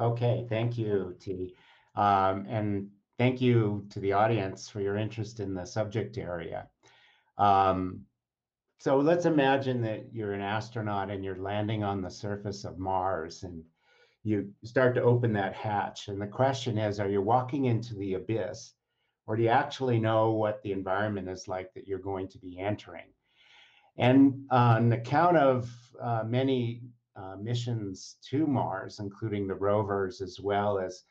Okay, thank you, Thi. Um, and thank you to the audience for your interest in the subject area. Um, so let's imagine that you're an astronaut and you're landing on the surface of Mars and you start to open that hatch. And the question is, are you walking into the abyss or do you actually know what the environment is like that you're going to be entering? And on account of uh, many uh, missions to Mars, including the rovers as well as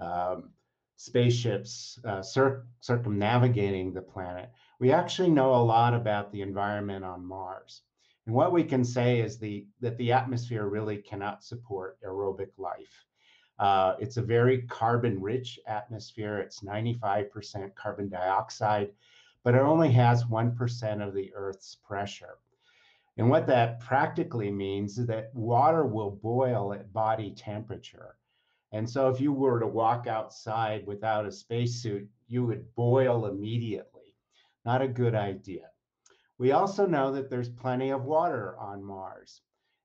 um, spaceships uh, cir circumnavigating the planet, we actually know a lot about the environment on Mars. And what we can say is the, that the atmosphere really cannot support aerobic life. Uh, it's a very carbon rich atmosphere. It's 95% carbon dioxide, but it only has 1% of the Earth's pressure. And what that practically means is that water will boil at body temperature. And so if you were to walk outside without a spacesuit, you would boil immediately. Not a good idea. We also know that there's plenty of water on Mars.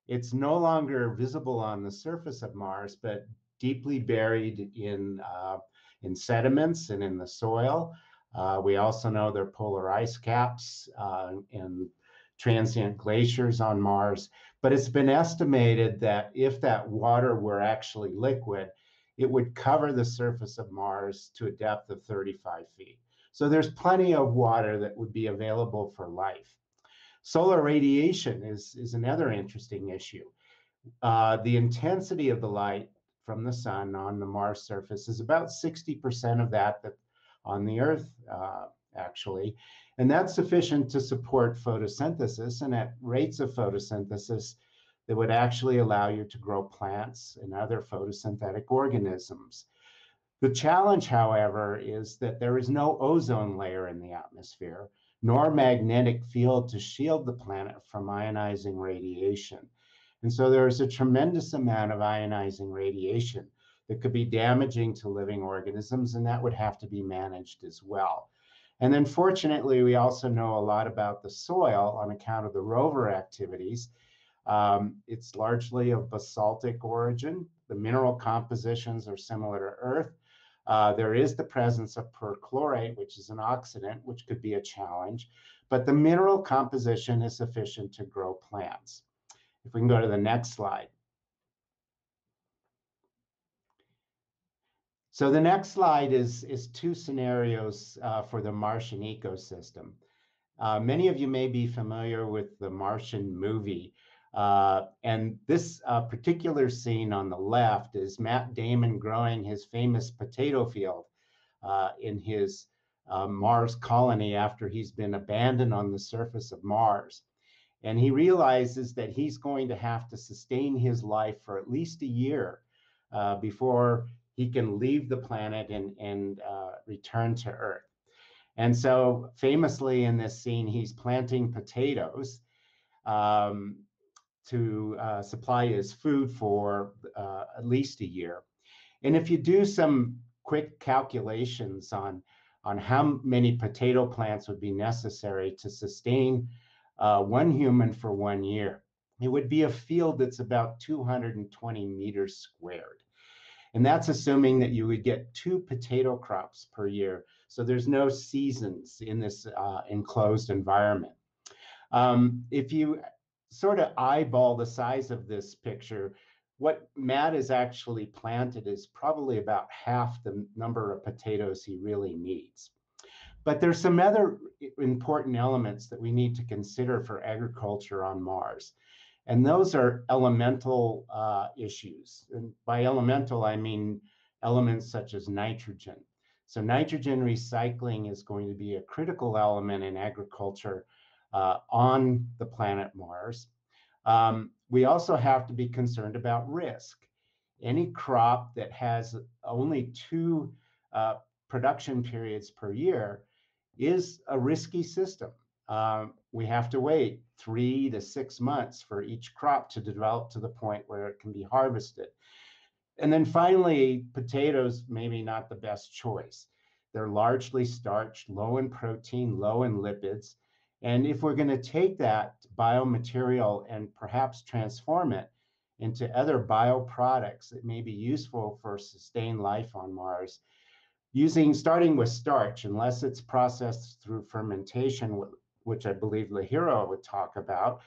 It's no longer visible on the surface of Mars, but deeply buried in, uh, in sediments and in the soil. Uh, we also know there are polar ice caps uh, and transient glaciers on Mars, but it's been estimated that if that water were actually liquid, it would cover the surface of Mars to a depth of 35 feet. So there's plenty of water that would be available for life. Solar radiation is, is another interesting issue. Uh, the intensity of the light from the sun on the Mars surface is about 60% of that, that on the Earth, uh, actually. And that's sufficient to support photosynthesis and at rates of photosynthesis that would actually allow you to grow plants and other photosynthetic organisms. The challenge, however, is that there is no ozone layer in the atmosphere, nor magnetic field to shield the planet from ionizing radiation. And so there is a tremendous amount of ionizing radiation that could be damaging to living organisms, and that would have to be managed as well. And then fortunately, we also know a lot about the soil on account of the rover activities. Um, it's largely of basaltic origin. The mineral compositions are similar to Earth. Uh, there is the presence of perchlorate, which is an oxidant, which could be a challenge, but the mineral composition is sufficient to grow plants. If we can go to the next slide. So the next slide is, is two scenarios uh, for the Martian ecosystem. Uh, many of you may be familiar with the Martian movie. Uh, and this uh, particular scene on the left is Matt Damon growing his famous potato field uh, in his uh, Mars colony after he's been abandoned on the surface of Mars. And he realizes that he's going to have to sustain his life for at least a year before he can leave the planet and, and uh, return to Earth. And so, famously in this scene, he's planting potatoes um, to uh, supply his food for uh, at least a year. And if you do some quick calculations on, on how many potato plants would be necessary to sustain uh, one human for one year, it would be a field that's about 220 meters squared. And that's assuming that you would get two potato crops per year. So there's no seasons in this uh, enclosed environment. Um, if you sort of eyeball the size of this picture, what Matt has actually planted is probably about half the number of potatoes he really needs. But there's some other important elements that we need to consider for agriculture on Mars. And those are elemental uh, issues. And by elemental, I mean elements such as nitrogen. So nitrogen recycling is going to be a critical element in agriculture uh, on the planet Mars. Um, we also have to be concerned about risk. Any crop that has only two uh, production periods per year is a risky system. Um, we have to wait three to six months for each crop to develop to the point where it can be harvested. And then finally, potatoes, maybe not the best choice. They're largely starch, low in protein, low in lipids. And if we're going to take that biomaterial and perhaps transform it into other bioproducts that may be useful for sustained life on Mars, using starting with starch, unless it's processed through fermentation, which I believe Lahiru would talk about,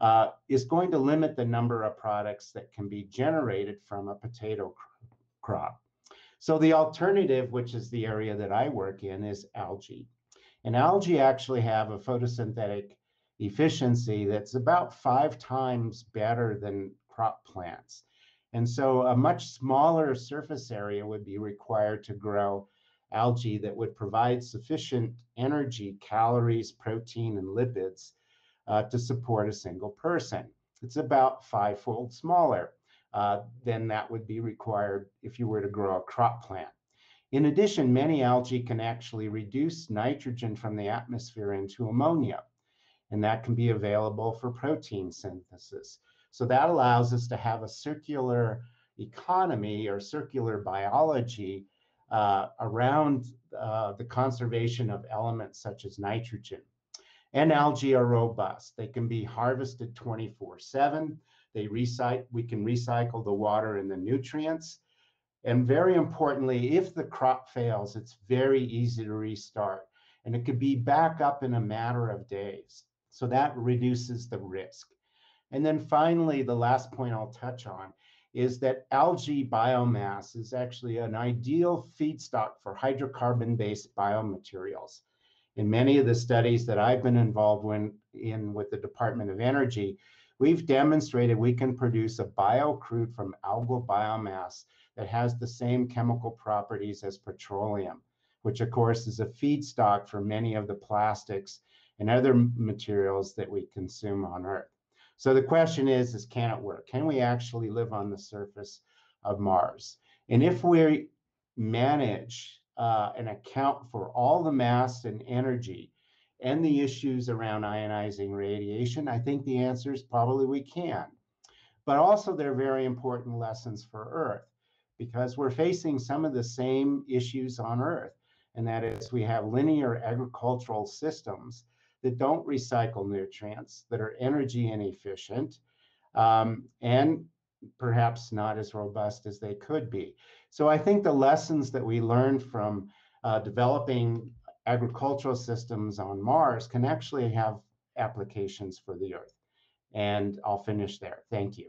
uh, is going to limit the number of products that can be generated from a potato cr crop. So the alternative, which is the area that I work in, is algae. And algae actually have a photosynthetic efficiency that's about five times better than crop plants. And so a much smaller surface area would be required to grow algae that would provide sufficient energy, calories, protein, and lipids uh, to support a single person. It's about fivefold smaller uh, than that would be required if you were to grow a crop plant. In addition, many algae can actually reduce nitrogen from the atmosphere into ammonia, and that can be available for protein synthesis. So that allows us to have a circular economy or circular biology uh, around uh, the conservation of elements such as nitrogen. And algae are robust. They can be harvested 24 7. They recycle, we can recycle the water and the nutrients. And very importantly, if the crop fails, it's very easy to restart. And it could be back up in a matter of days. So that reduces the risk. And then finally, the last point I'll touch on is that algae biomass is actually an ideal feedstock for hydrocarbon-based biomaterials. In many of the studies that I've been involved in, in with the Department of Energy, we've demonstrated we can produce a biocrude from algal biomass that has the same chemical properties as petroleum, which of course is a feedstock for many of the plastics and other materials that we consume on Earth. So the question is, is can it work? Can we actually live on the surface of Mars? And if we manage uh, and account for all the mass and energy and the issues around ionizing radiation, I think the answer is probably we can. But also there are very important lessons for Earth because we're facing some of the same issues on Earth. And that is we have linear agricultural systems that don't recycle nutrients, that are energy inefficient, um, and perhaps not as robust as they could be. So I think the lessons that we learned from uh, developing agricultural systems on Mars can actually have applications for the Earth. And I'll finish there. Thank you.